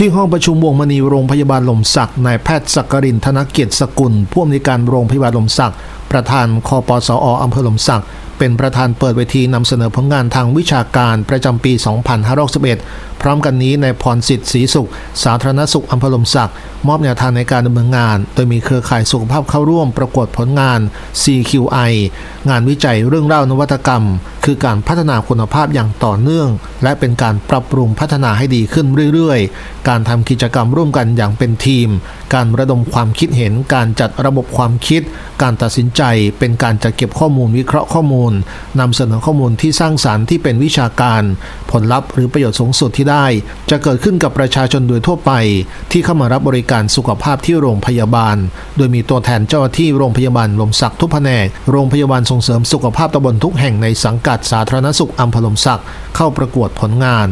ที่ห้องประชุมวงมณีโรงพยาบาลลมศักนายแพทย์สักกรินธนเกียรติสกุล ผู้อำนวยการโรงพยาบาลลมศัก ประธานคอปสออำเภอลมศัก เป็นประธานเปิดเวทีนำเสนอผลงานทางวิชาการประจำปี 2561พร้อมกันนี้ในพรสิทธิ์ศรีสุข สาธารณสุขอำเภอลมศักดิ์มอบแนวทางในการดำเนินงาน โดยมีเครือข่ายสุขภาพเข้าร่วมประกวดผลงาน CQI งานวิจัยเรื่องเล่านวัตกรรม คือการพัฒนาคุณภาพอย่างต่อเนื่อง และเป็นการปรับปรุงพัฒนาให้ดีขึ้นเรื่อยๆ การทำกิจกรรมร่วมกันอย่างเป็นทีม การระดมความคิดเห็น การจัดระบบความคิด การตัดสินใจ เป็นการจัดเก็บข้อมูลวิเคราะห์ข้อมูลนำเสนอข้อมูลที่สร้างสารรค์ที่เป็นวิชาการ ผลลัพธ์หรือประโยชน์สูงสุดที่ได้ จะเกิดขึ้นกับประชาชนโดยทั่วไป ที่เข้ามารับบริการสุขภาพที่โรงพยาบาล โดยมีตัวแทนเจ้าหน้าที่โรงพยาบาลลมศักดิ์ทุกแผนก โรงพยาบาลส่งเสริมสุขภาพตำบลทุกแห่งในสังกัดสาธารณสุขอำเภอลมศักดิ์เข้าประกวดผลงาน